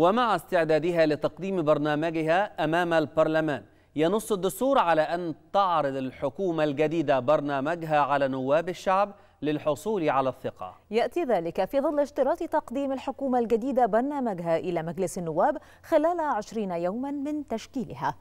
ومع استعدادها لتقديم برنامجها أمام البرلمان ينص الدستور على أن تعرض الحكومة الجديدة برنامجها على نواب الشعب للحصول على الثقة. يأتي ذلك في ظل اشتراط تقديم الحكومة الجديدة برنامجها إلى مجلس النواب خلال عشرين يوما من تشكيلها.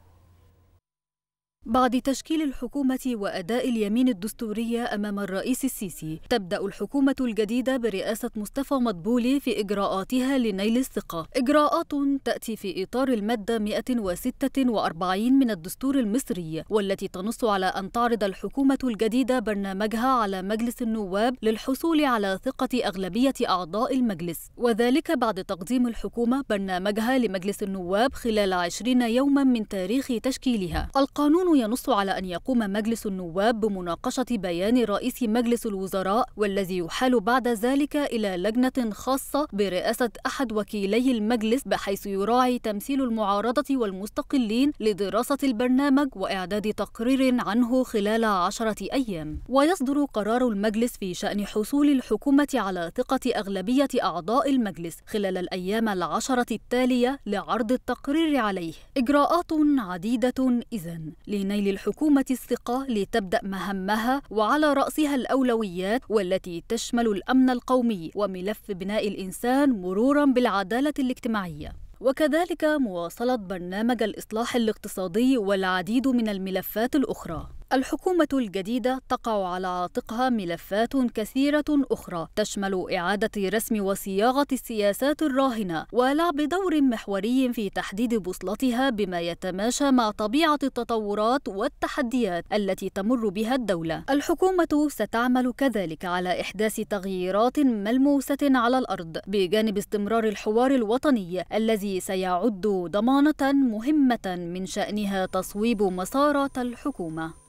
بعد تشكيل الحكومة وأداء اليمين الدستورية أمام الرئيس السيسي تبدأ الحكومة الجديدة برئاسة مصطفى مدبولي في إجراءاتها لنيل الثقة. إجراءات تأتي في إطار المادة 146 من الدستور المصري والتي تنص على أن تعرض الحكومة الجديدة برنامجها على مجلس النواب للحصول على ثقة أغلبية أعضاء المجلس. وذلك بعد تقديم الحكومة برنامجها لمجلس النواب خلال 20 يوما من تاريخ تشكيلها. القانون ينص على أن يقوم مجلس النواب بمناقشة بيان رئيس مجلس الوزراء والذي يحال بعد ذلك إلى لجنة خاصة برئاسة أحد وكيلي المجلس بحيث يراعي تمثيل المعارضة والمستقلين لدراسة البرنامج وإعداد تقرير عنه خلال عشرة أيام. ويصدر قرار المجلس في شأن حصول الحكومة على ثقة أغلبية أعضاء المجلس خلال الأيام العشرة التالية لعرض التقرير عليه. إجراءات عديدة إذن. لنيل الحكومة الثقة لتبدأ مهمها وعلى رأسها الأولويات والتي تشمل الأمن القومي وملف بناء الإنسان مرورا بالعدالة الاجتماعية. وكذلك مواصلة برنامج الإصلاح الاقتصادي والعديد من الملفات الأخرى. الحكومة الجديدة تقع على عاتقها ملفات كثيرة أخرى تشمل إعادة رسم وصياغة السياسات الراهنة ولعب دور محوري في تحديد بوصلتها بما يتماشى مع طبيعة التطورات والتحديات التي تمر بها الدولة. الحكومة ستعمل كذلك على إحداث تغييرات ملموسة على الأرض بجانب استمرار الحوار الوطني الذي سيعد ضمانة مهمة من شأنها تصويب مسارات الحكومة.